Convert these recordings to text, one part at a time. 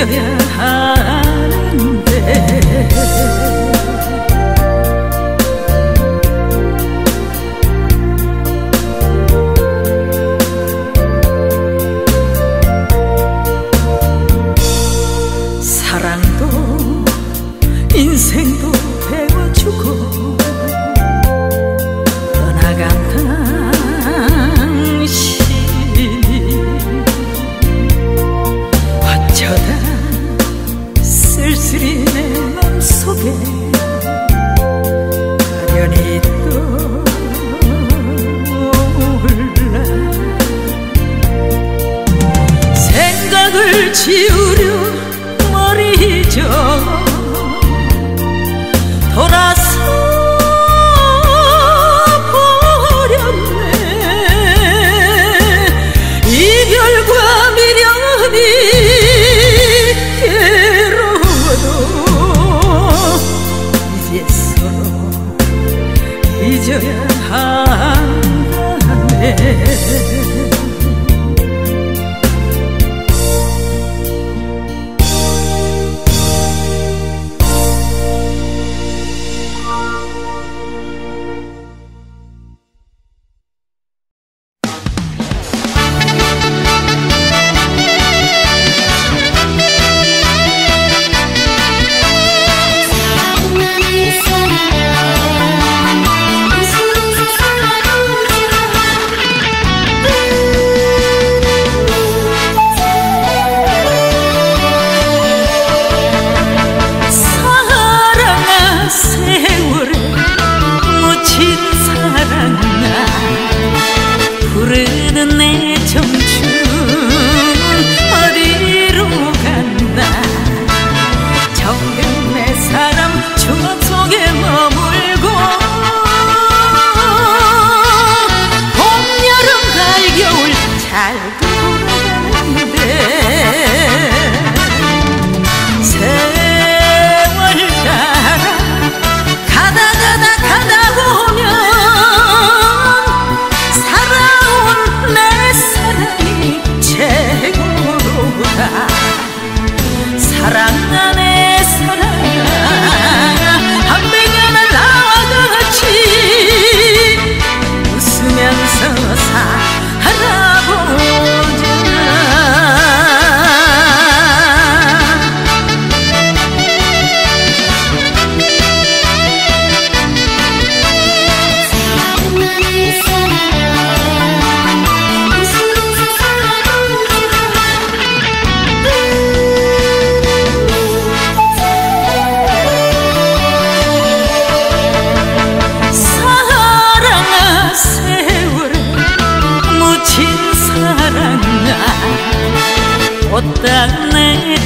Yeah, yeah. 지우려 말이죠 돌아서 버렸네. 이별과 미련이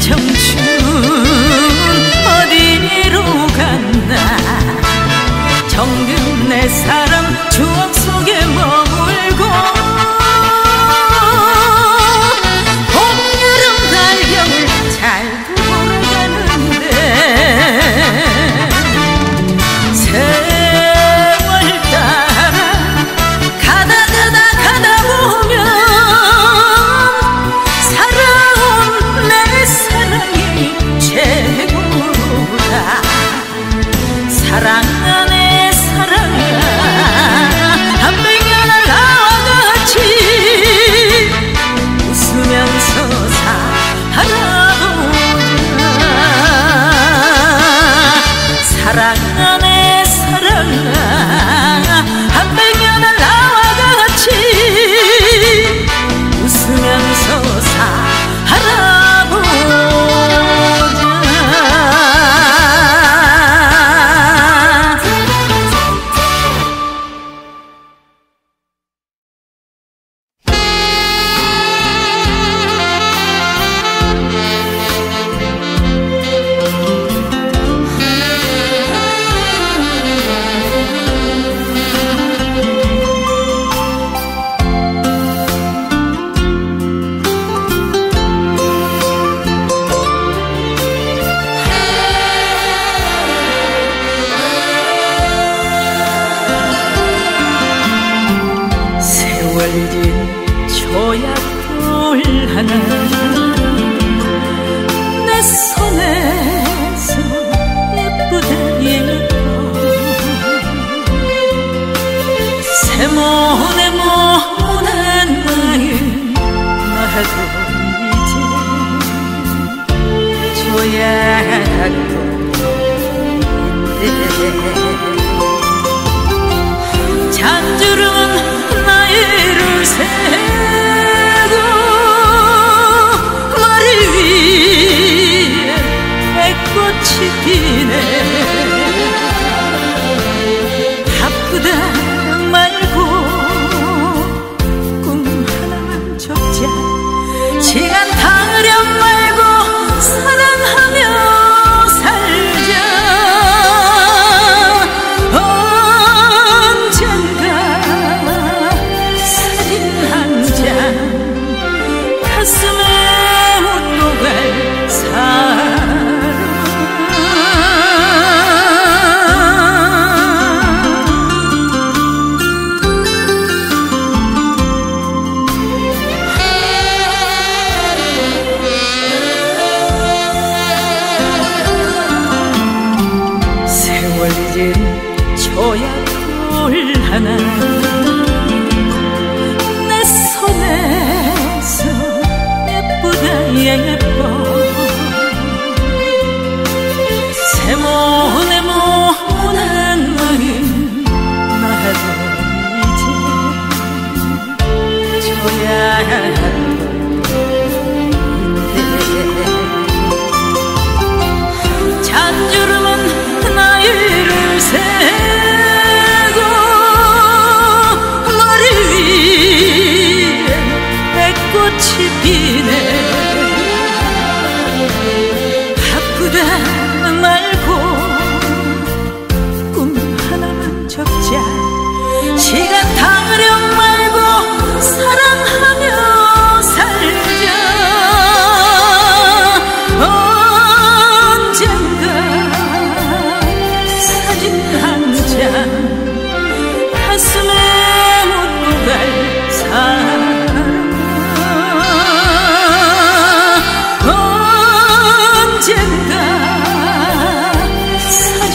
정 รังเ 모양 잔주름은 나이를 세고 머리 위에 꽃이 피네. Bye.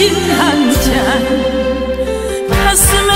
içinden can Kasım